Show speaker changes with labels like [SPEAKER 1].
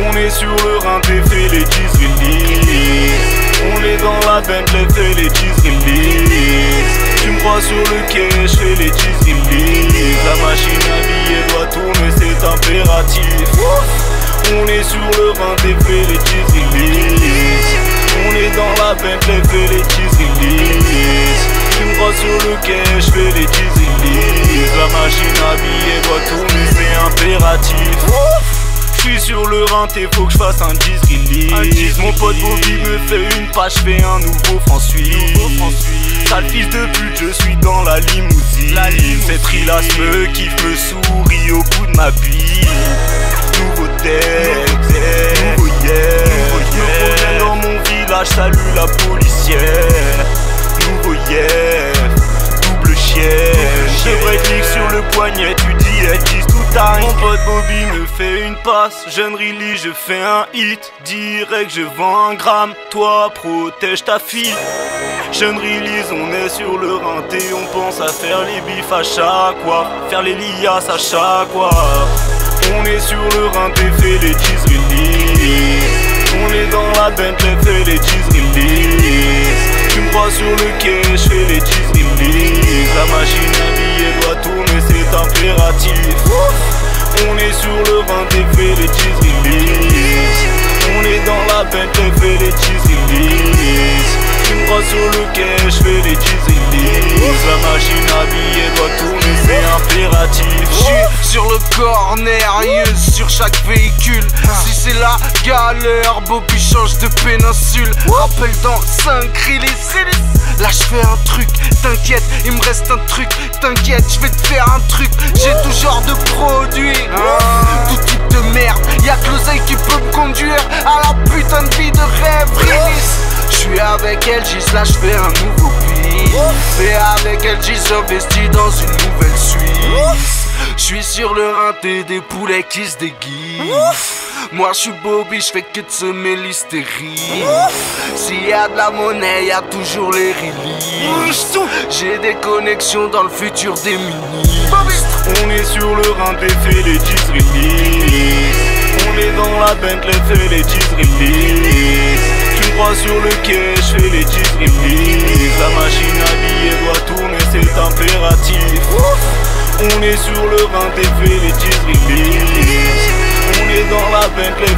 [SPEAKER 1] On est sur le rein, t'es fait les 10 On est dans la Bentley, fait les 10 Tu me crois sur le quai, je fais les 10 La machine à billets doit tourner, c'est impératif. On est sur le rein, t'es fait les 10 On est dans la Bentley, fait les 10 Tu me crois sur le quai, je fais les 10 La machine à billets doit tourner, c'est impératif. J'suis sur le t'es faut que je fasse un 10 release Mon pote Bobby me fait une page, fais un nouveau François Sale fils de pute, je suis dans la limousine. Cette rilasse me kiffe, me sourit au bout de ma bille Nouveau texte, pote Bobby me fait une passe, jeune Rilly, je fais un hit. Direct, je vends un gramme, toi protège ta fille. Jeune Rilly, on est sur le rinté, on pense à faire les bifs à chaque fois, faire les lias à chaque fois. On est sur le rinté, fait les 10 On est dans la Bentley, fait les 10 Tu me crois sur le quai, je fais les 10 La machine à billets doit tourner, c'est impératif. Sur le vent des fait les cheese On est dans la peine, t'es fait les cheese Tu me crois sur le quai, je fais les cheese La machine à billets doit tourner, c'est impératif.
[SPEAKER 2] J'suis sur le corner, yeux sur chaque véhicule. Si c'est la galère, Bobby change de péninsule. Rappel dans 5 releases. Là je fais un truc, t'inquiète, il me reste un truc, t'inquiète, je vais te faire un truc. J'ai tout genre de produits, l'oseille qui peut me conduire à la putain de vie de rêve. Je suis avec LG, là je fais un nouveau beat. Et avec LG, j'investis dans une nouvelle suite. Je suis sur le rinté des poulets qui se déguisent. Moi je suis Bobby, je fais que de semer l'hystérie. S'il y a de la monnaie, y a toujours les releases. J'ai des connexions dans le futur des mini.
[SPEAKER 1] On est sur le rinté, fait les 10 releases. Dans la Bentley, fait les 10 releases. Tu crois sur le quai, je fais les 10 releases. La machine à billets doit tourner, c'est impératif. On est sur le rinté, fait les 10 releases. On est dans la Bentley,